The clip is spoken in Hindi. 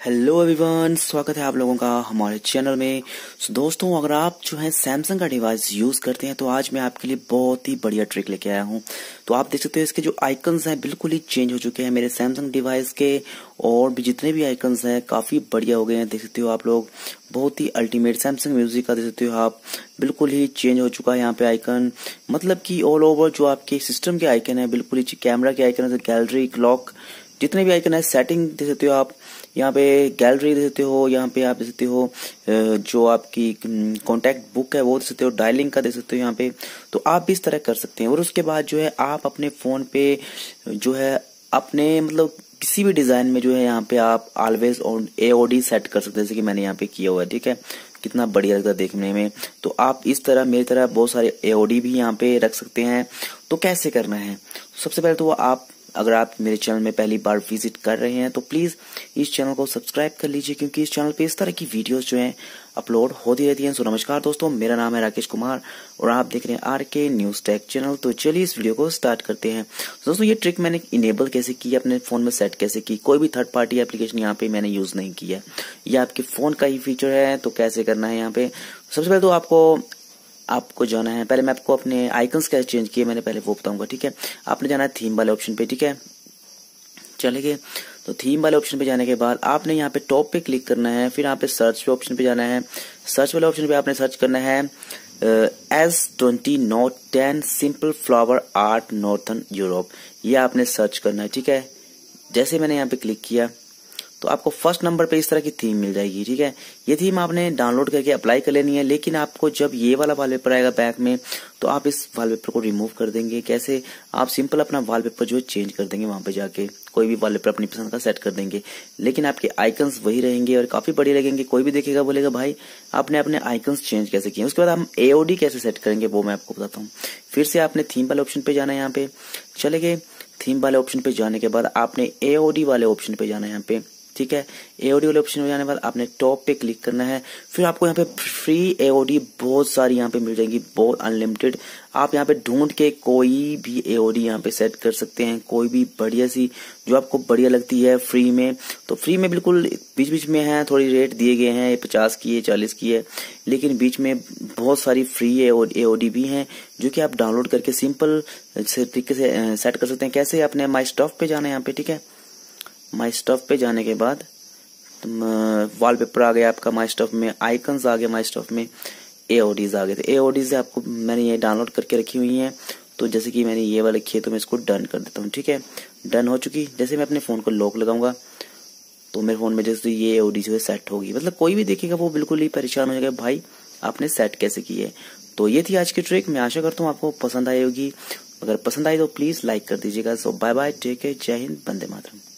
हेलो एवरीवन स्वागत है आप लोगों का हमारे चैनल में। So, दोस्तों अगर आप जो है सैमसंग का डिवाइस यूज़ करते हैं तो आज मैं आपके लिए बहुत ही बढ़िया ट्रिक लेके आया हूँ। तो आप देख सकते हो इसके जो आइकन्स हैं बिल्कुल ही चेंज हो चुके हैं मेरे सैमसंग डिवाइस के और भी जितने भी आइकन्स हैं काफ़ी बढ़िया हो गए हैं देख सकते हो आप लोग। बहुत ही अल्टीमेट सैमसंग म्यूज़िक का देख सकते हो आप। बिल्कुल ही चेंज हो चुका है यहाँ पे आइकन मतलब की ऑल ओवर जो आपके सिस्टम के आइकन है बिल्कुल ही कैमरा के आइकन है गैलरी क्लॉक जितने भी आइकन है सेटिंग दे सकते हो आप। यहाँ पे गैलरी दे सकते हो, यहाँ पे आप दे सकते हो जो आपकी कॉन्टेक्ट बुक है, वो दे सकते हो डायलिंग का दे सकते हो यहाँ पे। तो आप भी इस तरह कर सकते हैं। और उसके बाद जो है, आप अपने फ़ोन पे, जो है, अपने मतलब किसी भी डिज़ाइन में जो है, यहाँ पे आप ऑलवेज एओडी सेट कर सकते हैं, जैसे कि मैंने यहाँ पे किया हुआ है, ठीक है? कितना बढ़िया लगता है देखने में। तो आप इस तरह, मेरी तरह बहुत सारे एओडी भी यहाँ पे रख सकते हैं। तो कैसे करना है? सबसे पहले तो आप अगर आप मेरे चैनल में पहली बार विज़िट कर रहे हैं तो प्लीज़ इस चैनल को सब्सक्राइब कर लीजिए, क्योंकि इस चैनल पे इस तरह की वीडियोस जो हैं अपलोड होती रहती हैं। सो नमस्कार दोस्तों, मेरा नाम है राकेश कुमार और आप देख रहे हैं आर के न्यूज़ टेक चैनल। तो चलिए इस वीडियो को स्टार्ट करते हैं। दोस्तों, ये ट्रिक मैंने इनेबल कैसे की, अपने फ़ोन में सेट कैसे की? कोई भी थर्ड पार्टी एप्लीकेशन यहाँ पे मैंने यूज़ नहीं किया। ये आपके फ़ोन का ही फीचर है तो कैसे करना है यहाँ पे? सबसे पहले तो आपको आपको जाना है। पहले मैं आपको अपने आइकन्स कैसे चेंज किए, मैंने पहले वो बताऊँगा, ठीक है? आपने जाना है थीम वाले ऑप्शन पे, ठीक है? चले गए तो थीम वाले ऑप्शन पे जाने के बाद आपने यहाँ पे टॉप पे क्लिक करना है, फिर यहाँ पे सर्च पे ऑप्शन पे जाना है। सर्च वाले ऑप्शन पे आपने सर्च करना है S twenty note ten simple flower art northern Europe ये आपने सर्च करना है, ठीक है? जैसे मैंने यहाँ पे क्लिक किया तो आपको फ़र्स्ट नंबर पे इस तरह की थीम मिल जाएगी, ठीक है? ये थीम आपने डाउनलोड करके अप्लाई कर लेनी है, लेकिन आपको जब ये वाला वॉलपेपर आएगा बैक में तो आप इस वॉलपेपर को रिमूव कर देंगे। कैसे? आप सिंपल अपना वॉलपेपर जो है चेंज कर देंगे वहाँ पे जाके। कोई भी वॉलपेपर अपनी पसंद का सेट कर देंगे। लेकिन आपके आइकन्स वही रहेंगे और काफ़ी बड़ी लगेंगे। कोई भी देखेगा, बोलेगा, भाई, आपने अपने आइकन्स चेंज कैसे किए उसके बाद हम एओडी कैसे सेट करेंगे, वो मैं आपको बताता हूँ। फिर से आपने थीम वाले ऑप्शन पे जाना है यहाँ पे। चले गए। थीम वाले ऑप्शन पे जाने के बाद आपने एओडी वाले ऑप्शन पे जाना है यहाँ पे। ठीक है? एओडी वाले ऑप्शन में जाने बाद आपने टॉप पे क्लिक करना है। फिर आपको यहाँ पे फ्री एओडी बहुत सारी यहाँ पे मिल जाएगी, बहुत अनलिमिटेड आप यहाँ पे ढूंढ के कोई भी एओडी यहाँ पे सेट कर सकते हैं, कोई भी बढ़िया सी जो आपको बढ़िया लगती है फ्री में। तो फ्री में बिल्कुल बीच बीच में है, थोड़ी रेट दिए गए हैं पचास की है, चालीस की है। लेकिन बीच में बहुत सारी फ्री एओडी भी हैं, जो कि आप डाउनलोड करके सिंपल तरीके से सेट कर सकते हैं। कैसे आपने माई स्टॉफ पे जाना है यहाँ पे, ठीक है? माई स्टफ़ पे जाने के बाद वॉलपेपर आ गया आपका माई स्टफ़ में आइकन्स आ गए माई स्टफ़ में एओडीज आ गए थे। एओडीज आपको मैंने ये डाउनलोड करके रखी हुई है। तो जैसे कि मैंने ये वाले लिखी तो मैं इसको डन कर देता हूँ, ठीक है? डन हो चुकी। जैसे मैं अपने फ़ोन को लॉक लगाऊँगा तो मेरे फ़ोन में जैसे ये एओडी जो है सेट होगी। मतलब कोई भी देखेगा वो बिल्कुल ही परेशान हो जाएगा, भाई, आपने सेट कैसे की है? तो ये थी आज की ट्रिक मैं आशा करता हूँ आपको पसंद आई होगी। अगर पसंद आई तो प्लीज़ लाइक कर दीजिएगा। So bye bye take care जय हिंद बंदे मातरम।